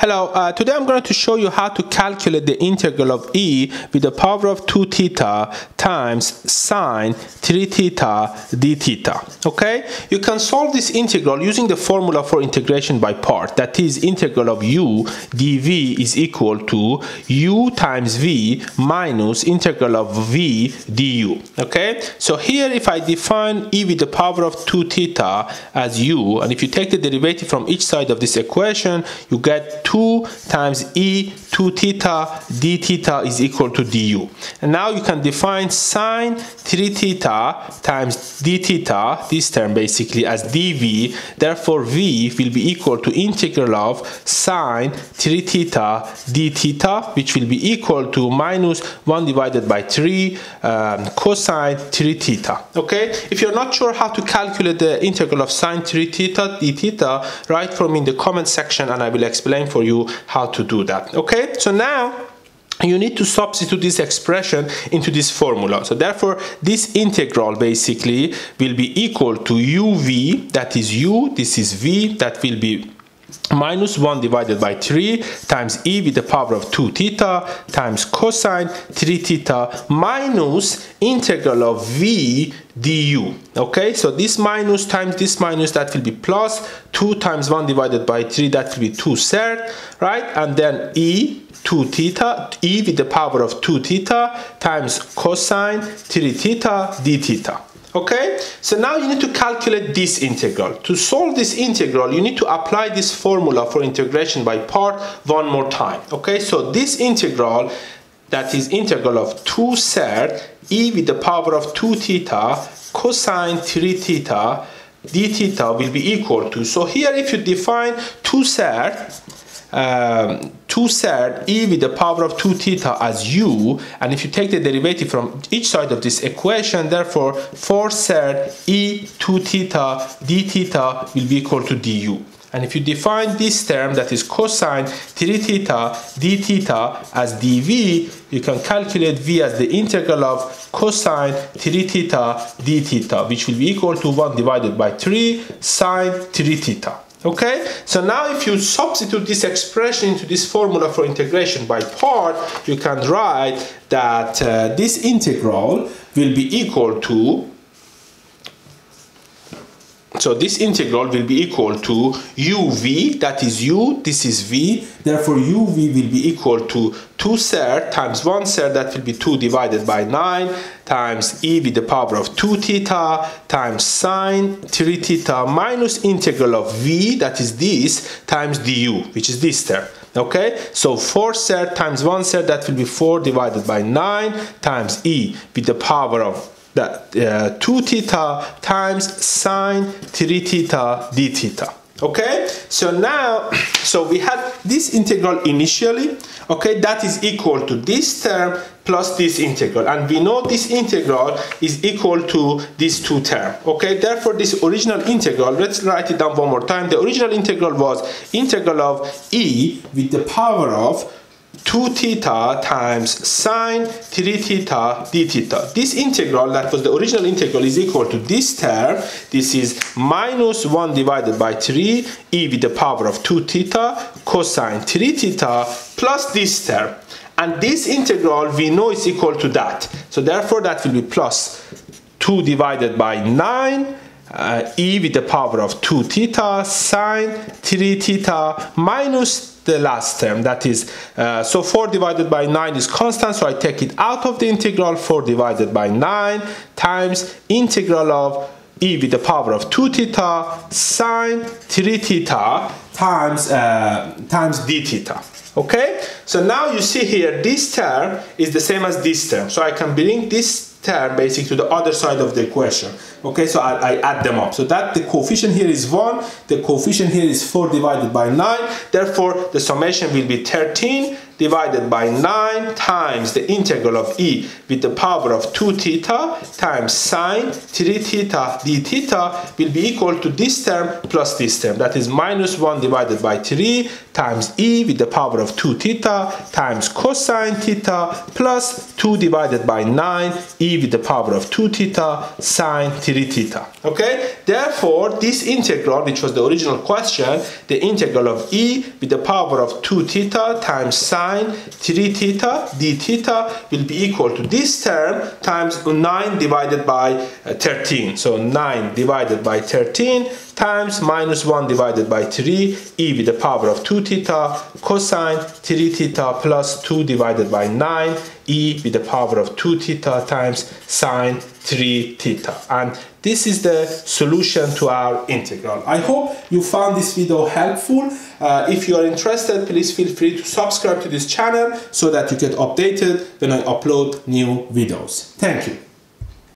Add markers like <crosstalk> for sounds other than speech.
Hello, uh, today I'm going to show you how to calculate the integral of e with the power of 2 theta times sine 3 theta d theta. Okay, you can solve this integral using the formula for integration by part. That is, integral of u dv is equal to u times v minus integral of v du. Okay, so here if I define e with the power of 2 theta as u, and if you take the derivative from each side of this equation, you get 2 times e 2 theta d theta is equal to du. And now you can define sine 3 theta times d theta, this term basically, as dv. Therefore, v will be equal to integral of sine 3 theta d theta, which will be equal to minus 1 divided by 3 um, cosine 3 theta. Okay, if you're not sure how to calculate the integral of sine 3 theta d theta, write for me in the comment section and I will explain for you how to do that. Okay, so now you need to substitute this expression into this formula. So therefore, this integral basically will be equal to uv, that is u, this is v, that will be minus 1 divided by 3 times e with the power of 2 theta times cosine 3 theta minus integral of v du. Okay so this minus times this minus that will be plus 2 times 1 divided by 3 that will be 2 third right? And then e 2 theta e with the power of 2 theta times cosine 3 theta d theta okay? So now you need to calculate this integral. To solve this integral you need to apply this formula for integration by part one more time. Okay? So this integral that is integral of 2 third e with the power of 2 theta cosine 3 theta d theta will be equal to. So here if you define 2 third um, 2 third e with the power of 2 theta as u and if you take the derivative from each side of this equation therefore 4 third e 2 theta d theta will be equal to du. And if you define this term that is cosine 3 theta d theta as dv you can calculate v as the integral of cosine 3 theta d theta which will be equal to 1 divided by 3 sine 3 theta Okay, so now if you substitute this expression into this formula for integration by part, you can write that uh, this integral will be equal to so this integral will be equal to uv, that is u, this is v, therefore uv will be equal to 2 third times 1 third, that will be 2 divided by 9, times e with the power of 2 theta, times sine 3 theta, minus integral of v, that is this, times du, which is this term. Okay, so 4 third times 1 third, that will be 4 divided by 9, times e with the power of that uh, 2 theta times sine 3 theta d theta. Okay? So now <coughs> so we had this integral initially okay? That is equal to this term plus this integral. And we know this integral is equal to these two terms okay? Therefore this original integral let's write it down one more time. The original integral was integral of e with the power of 2 theta times sine 3 theta d theta. This integral, that was the original integral, is equal to this term. This is minus 1 divided by 3 e with the power of 2 theta cosine 3 theta plus this term. And this integral we know is equal to that. So therefore that will be plus 2 divided by 9 uh, e with the power of 2 theta sine 3 theta minus the last term that is uh, so 4 divided by 9 is constant so I take it out of the integral 4 divided by 9 times integral of e with the power of 2 theta sine 3 theta times uh, times d theta okay? So now you see here this term is the same as this term so I can bring this term basically to the other side of the equation. Okay so I, I, add them up. So that the coefficient here is 1 the coefficient here is 4 divided by 9 therefore the summation will be 13 divided by 9 times the integral of e with the power of 2 theta times sine 3 theta d theta will be equal to this term plus this term. That is minus 1 divided by 3 times e with the power of 2 theta times cosine theta plus 2 divided by 9 e with the power of 2 theta sine 3 theta. Okay? Therefore, this integral, which was the original question, the integral of e with the power of 2 theta times sine 3 theta d theta will be equal to this term times 9 divided by uh, 13. So 9 divided by 13 times minus 1 divided by 3 e with the power of 2 theta cosine 3 theta plus 2 divided by 9 e with the power of 2 theta times sine 3 theta and this is the solution to our integral. I hope you found this video helpful. Uh, if you are interested, please feel free to subscribe to this channel so that you get updated when I upload new videos. Thank you.